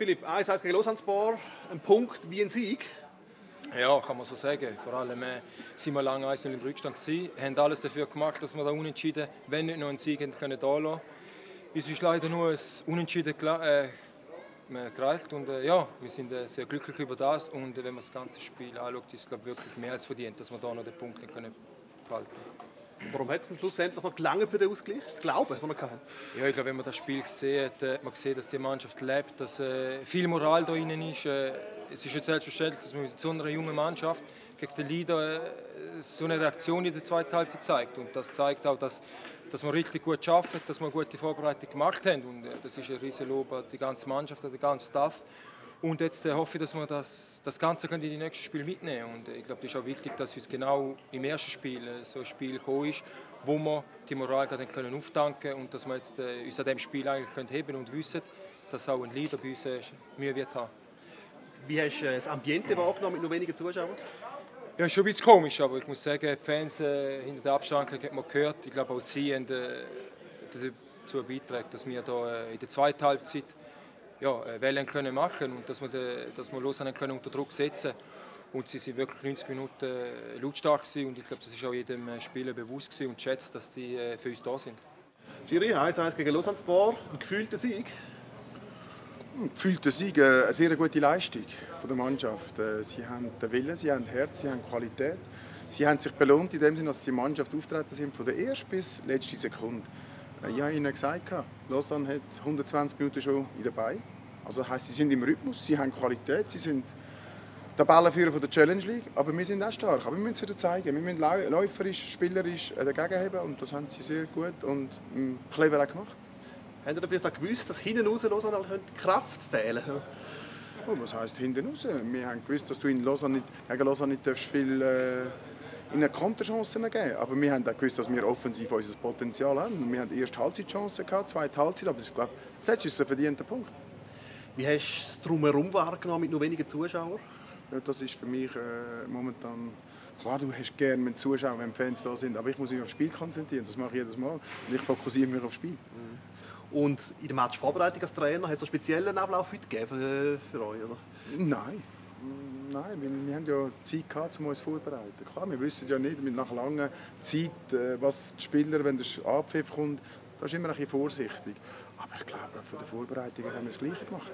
Philipp, 1-1 gegen Lausanne ein Punkt wie ein Sieg. Ja, kann man so sagen. Vor allem äh, sind wir lange 1 im Rückstand gewesen, haben alles dafür gemacht, dass wir da unentschieden, wenn nicht noch einen Sieg hätten können da lassen. Es ist leider nur ein Unentschieden äh, gereicht und äh, ja, wir sind äh, sehr glücklich über das und äh, wenn man das ganze Spiel anschaut, ist es glaube wirklich mehr als verdient, dass wir da noch den Punkt können behalten können. Warum hat es schlussendlich noch gelangt für den Ausgleich? Das Glauben, den man hatte? Ja, ich glaube, wenn man das Spiel gesehen hat, hat man gesehen, dass die Mannschaft lebt, dass äh, viel Moral da drin ist. Äh, es ist jetzt selbstverständlich, dass man mit so einer jungen Mannschaft gegen den Leader äh, so eine Reaktion in der zweiten Halbzeit zeigt. Und das zeigt auch, dass, dass wir richtig gut arbeiten, dass wir gute Vorbereitung gemacht haben. Und äh, das ist ein riesen Lob an die ganze Mannschaft, an den ganzen Staff. Und jetzt äh, hoffe ich, dass wir das, das Ganze in die nächsten Spiele mitnehmen können. Und äh, ich glaube, das ist auch wichtig, dass uns genau im ersten Spiel äh, so ein Spiel gekommen ist, wo wir die Moral dann können auftanken und dass wir jetzt, äh, uns an diesem Spiel eigentlich können heben und wissen, dass auch ein Leader bei uns äh, Mühe wird haben. Wie hast du das Ambiente wahrgenommen mit nur wenigen Zuschauern? Ja, ist schon ein bisschen komisch, aber ich muss sagen, die Fans äh, hinter der Abschranke hat man gehört. Ich glaube, auch sie haben äh, dazu beitragen, dass wir da, äh, in der zweiten Halbzeit ja, äh, Wellen können machen und dass wir, de, dass wir Lausanne können unter Druck setzen und sie sind wirklich 90 Minuten äh, lautstark gewesen und ich glaube, das ist auch jedem äh, Spieler bewusst gewesen und schätzt, dass die für uns da sind. Giri, 1-1 gegen Lausanne Sport, ein gefühlter Sieg? Ein gefühlter Sieg, eine sehr gute Leistung von der Mannschaft. Sie haben den Willen, sie haben Herz, sie haben Qualität. Sie haben sich belohnt in dem Sinne, dass die Mannschaft auftreten sind von der ersten bis letzten Sekunde. Ich habe Ihnen gesagt, Lausanne hat 120 Minuten schon dabei. Also das heisst, sie sind im Rhythmus, sie haben Qualität, sie sind Tabellenführer von der Challenge League, aber wir sind auch stark. Aber wir müssen es wieder zeigen. Wir müssen läuferisch, spielerisch dagegen haben und das haben sie sehr gut und hm, clever auch gemacht. Haben Sie vielleicht auch gewusst, dass hinten raus Lausanne Kraft fehlen oh, Was heisst hinten raus? Wir haben gewusst, dass du in Lausanne nicht, gegen Lausanne nicht viel äh, in eine Konterchancen geben. Aber wir haben auch gewusst, dass wir offensiv unser Potenzial haben. Wir haben erst Halbzeitchancen gehabt, zweite Halbzeit, aber ich glaube, das letzte ist ein verdienter Punkt. Wie hast du es drumherum wahrgenommen mit nur wenigen Zuschauern? Ja, das ist für mich äh, momentan klar, du hast gerne mit Zuschauern, wenn Fans da sind, aber ich muss mich aufs Spiel konzentrieren. Das mache ich jedes Mal und ich fokussiere mich aufs Spiel. Mhm. Und in der Matchvorbereitung als Trainer hat es einen speziellen Ablauf heute gegeben für, für euch, oder? Nein. Nein, weil wir haben ja Zeit gehabt, um uns vorzubereiten. Klar, wir wissen ja nicht mit nach langer Zeit, äh, was die Spieler, wenn der Abpfiff kommt, da ist immer ein bisschen vorsichtig. Aber ich glaube, von der Vorbereitung haben wir das Gleiche gemacht.